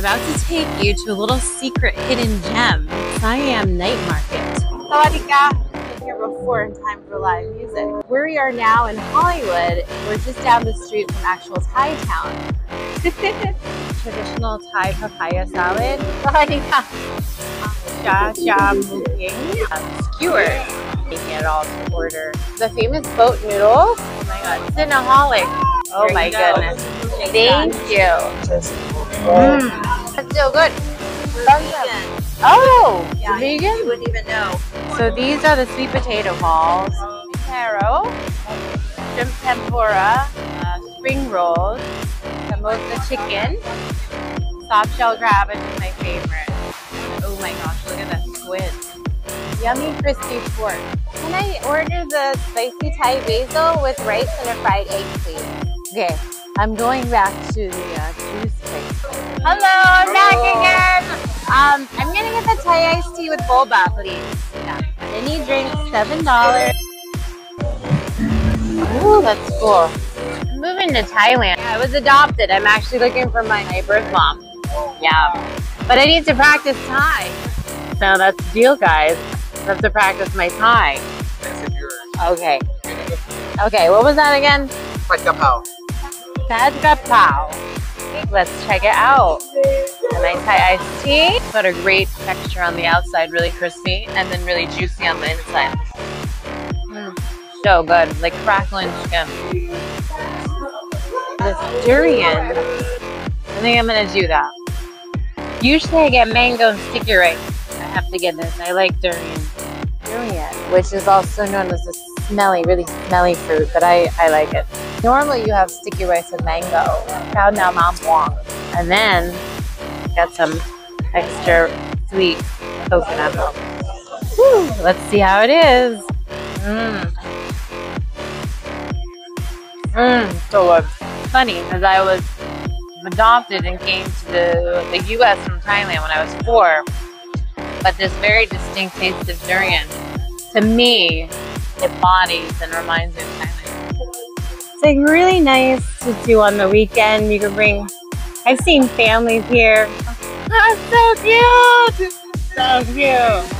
about to take you to a little secret hidden gem, Siam Night Market. Sawadika! Been here before in time for live music. Where we are now in Hollywood, we're just down the street from actual Thai town. Traditional Thai papaya salad. Sawadika! Cha cha muking. Skewers. Making it all to order. The famous boat noodles. Oh my god, Cinnaholic. Oh my go. goodness. Thank you. Mm. That's so good. Oh, Yeah, vegan? You wouldn't even know. So these are the sweet potato balls, taro, shrimp tempura, uh, spring rolls, samosa chicken, soft shell crab, which is my favorite. Oh my gosh, look at that squid. Yummy crispy pork. Can I order the spicy Thai basil with rice and a fried egg, please? Okay, I'm going back to the uh, juice place. Hello, I'm Hello. back again. Um, I'm gonna get the Thai iced tea with boba, please. Yeah. Any drink, seven dollars. Ooh, that's cool. I'm moving to Thailand. I was adopted. I'm actually looking for my, birth mom. Yeah, but I need to practice Thai. So that's the deal, guys. I have to practice my Thai. Okay. Okay, what was that again? Like a pow. Let's check it out. A nice Thai iced tea. Got a great texture on the outside, really crispy, and then really juicy on the inside. Mm. So good, like crackling skin. This durian, I think I'm gonna do that. Usually I get mango and sticky rice. I have to get this. I like durian. Durian, which is also known as a smelly, really smelly fruit, but I, I like it. Normally you have sticky rice and mango, Khao Nam Mam Wong, and then got some extra sweet coconut milk. Let's see how it is. Mmm. Mmm, so good. Funny, because I was adopted and came to the, the U.S. from Thailand when I was four, but this very distinct taste of durian, to me, embodies and reminds me of Thailand. It's like really nice to do on the weekend. You can bring, I've seen families here. Oh, so cute! So cute.